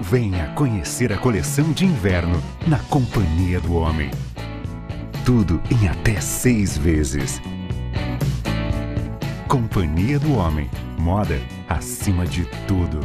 Venha conhecer a coleção de inverno na Companhia do Homem. Tudo em até seis vezes. Companhia do Homem. Moda acima de tudo.